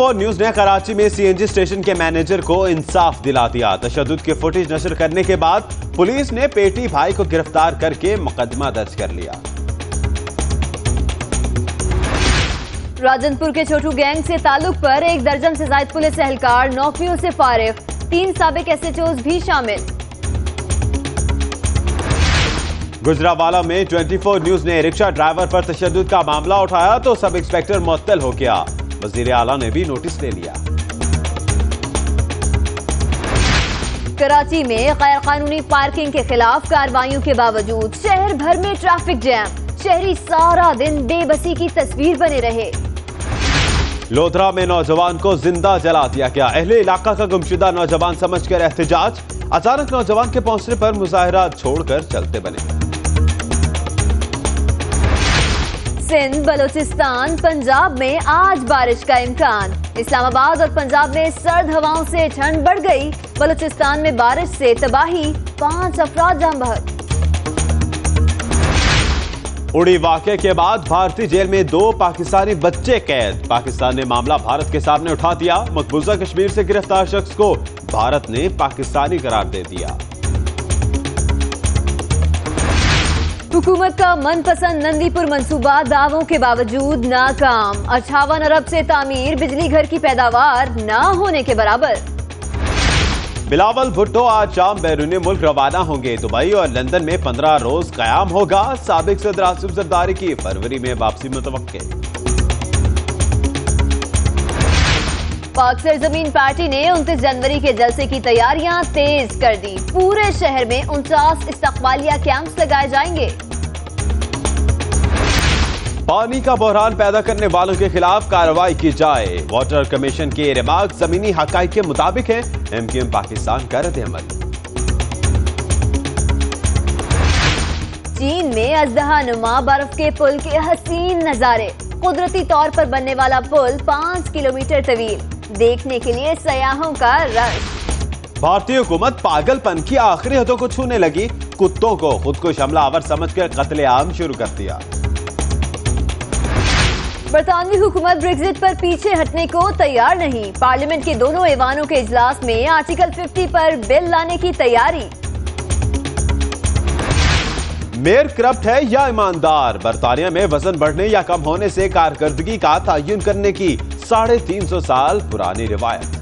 24 news ने कराची में CNG station के मैनेजर को इंसाफ दिला दिया। तशद के फुटेज नशर करने के बाद पुलिस ने पेटी भाई को गिरफ़्तार करके मुकदमा दर्ज कर लिया। राजनपुर के छोटू गैंग से ताल्लुक पर एक दर्जन से जायद पुलिस एहलकार नौकरियों से फारिग। तीन सबक एस एसएचओज भी शामिल। गुजरावाला में 24 न्यूज़ ने रिक्शा ड्राइवर पर तशद का मामला उठाया तो सब इंस्पेक्टर मुअत्तल हो गया। वज़ीर आला ने भी नोटिस ले लिया। कराची में गैर कानूनी पार्किंग के खिलाफ कार्रवाइयों के बावजूद शहर भर में ट्रैफ़िक जैम। शहरी सारा दिन बेबसी की तस्वीर बने रहे। लोधरा में नौजवान को ज़िंदा जला दिया गया। अहले इलाका का गुमशुदा नौजवान समझकर एहतजाज। अचानक नौजवान के पहुँचने पर मुजाहरा छोड़कर चलते बने। सिंध, बलूचिस्तान, पंजाब में आज बारिश का इम्कान। इस्लामाबाद और पंजाब में सर्द हवाओं से ठंड बढ़ गई। बलूचिस्तान में बारिश से तबाही, पाँच अफराद जाम बहक उड़ी वाक़े के बाद भारतीय जेल में दो पाकिस्तानी बच्चे कैद। पाकिस्तान ने मामला भारत के सामने उठा दिया। मकबूजा कश्मीर से गिरफ़्तार शख्स को भारत ने पाकिस्तानी करार दे दिया। हुकूमत का मनपसंद नंदीपुर मंसूबा दावों के बावजूद नाकाम। अठावन अरब से तामीर बिजली घर की पैदावार न होने के बराबर। बिलावल भुट्टो आज शाम बैरून मुल्क रवाना होंगे। दुबई और लंदन में पंद्रह रोज कयाम होगा। सबक सदर आसिफ जरदारी की फरवरी में वापसी मुतव पाक सरजमीन पार्टी ने 29 जनवरी के जलसे की तैयारियाँ तेज कर दी। पूरे शहर में उनचास इस्तकबालिया कैंप्स लगाए जाएँगे। पानी का बहरान पैदा करने वालों के खिलाफ कार्रवाई की जाए। वाटर कमीशन के रिमार्क जमीनी हक के मुताबिक है। एमक्यूएम पाकिस्तान का रद्द अमल। चीन में अजदहा नुमा बर्फ़ के पुल के हसीन नजारे। कुदरती तौर पर बनने वाला पुल पाँच किलोमीटर तवील। देखने के लिए सयाहों का रश भारतीय हुकूमत पागलपन की आखिरी हदों को छूने लगी। कुत्तों को खुद को हमलावर समझकर कत्लेआम शुरू कर दिया। बरतानवी हुकूमत ब्रेग्जिट पर पीछे हटने को तैयार नहीं। पार्लियामेंट के दोनों ऐवानों के इजलास में आर्टिकल 50 पर बिल लाने की तैयारी। मेयर करप्ट है या ईमानदार? बरतानिया में वज़न बढ़ने या कम होने से कारकर्दगी का तयन करने की साढ़े तीन सौ साल पुरानी रिवायत।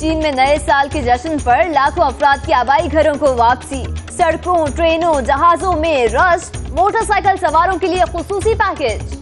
चीन में नए साल के जश्न पर लाखों अफराद की आबाई घरों को वापसी। सड़कों, ट्रेनों, जहाजों में रश, मोटरसाइकिल सवारों के लिए खसूसी पैकेज।